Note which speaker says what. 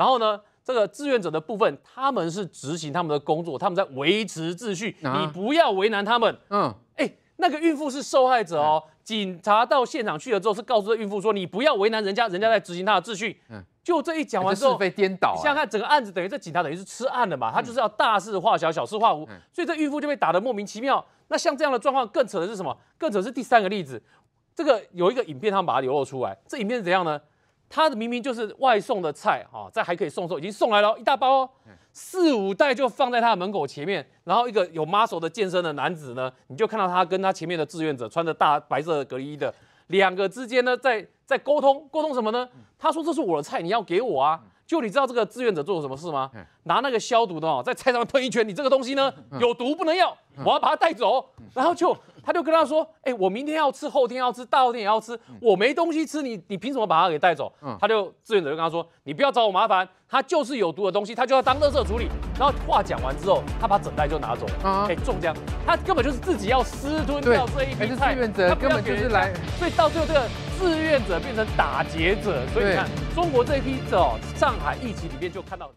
Speaker 1: 然后呢，这个志愿者的部分，他们是执行他们的工作，他们在维持秩序，
Speaker 2: 啊
Speaker 1: 你不要为难他们。
Speaker 2: 嗯，
Speaker 1: 哎，那个孕妇是受害者哦，警察到现场去了之后，是告诉这孕妇说，你不要为难人家，人家在执行他的秩序。
Speaker 2: 嗯
Speaker 1: 就这一讲完之后
Speaker 2: 这是，非颠倒啊。
Speaker 1: 你想想看，整个案子等于这警察等于是吃案了嘛，他就是要大事化小，小事化无，
Speaker 2: 嗯
Speaker 1: 所以这孕妇就被打得莫名其妙。那像这样的状况，更扯的是什么？更扯是第三个例子，这个有一个影片，他们把它流露出来。这影片是怎样呢？他的明明就是外送的菜哈，这还可以送送，已经送来了一大包哦，四五袋就放在他的门口前面。然后一个有 muscle 的健身的男子呢，你就看到他跟他前面的志愿者穿着大白色的隔离衣的两个之间呢，在在沟通，沟通什么呢？他说这是我的菜，你要给我啊。就你知道这个志愿者做了什么事吗
Speaker 2: 嗯？
Speaker 1: 拿那个消毒的哦，在菜上面喷一圈，你这个东西呢有毒不能要，
Speaker 2: 嗯
Speaker 1: 我要把它带走。然后就他就跟他说，哎，我明天要吃，后天要吃，大后天也要吃，我没东西吃，你你凭什么把它给带走
Speaker 2: 嗯？
Speaker 1: 他就志愿者就跟他说，你不要找我麻烦，它就是有毒的东西，他就要当垃圾处理。然后话讲完之后，他把整袋就拿走了。
Speaker 2: 啊
Speaker 1: 哎，中奖，他根本就是自己要私吞掉这一批菜，
Speaker 2: 志愿者
Speaker 1: 他
Speaker 2: 根本就是来
Speaker 1: 所以到最后这个志愿者变成打劫者，所以你看中国这一批哦，上海疫情里面就看到。